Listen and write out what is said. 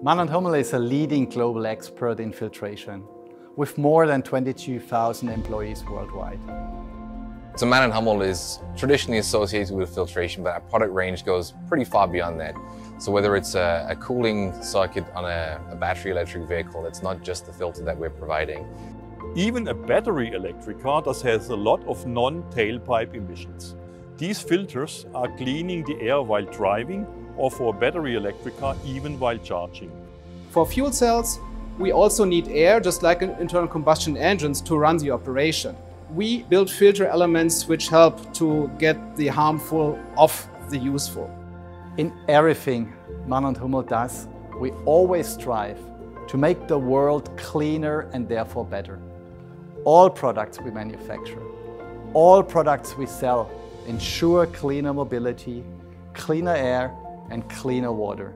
Mann & Hummel is a leading global expert in filtration with more than 22,000 employees worldwide. So Mann & Hummel is traditionally associated with filtration, but our product range goes pretty far beyond that. So whether it's a, a cooling circuit on a, a battery electric vehicle, it's not just the filter that we're providing. Even a battery electric car does has a lot of non-tailpipe emissions. These filters are cleaning the air while driving or for a battery electric car even while charging. For fuel cells, we also need air, just like in internal combustion engines, to run the operation. We build filter elements which help to get the harmful off the useful. In everything Mann & Hummel does, we always strive to make the world cleaner and therefore better. All products we manufacture, all products we sell ensure cleaner mobility, cleaner air and cleaner water.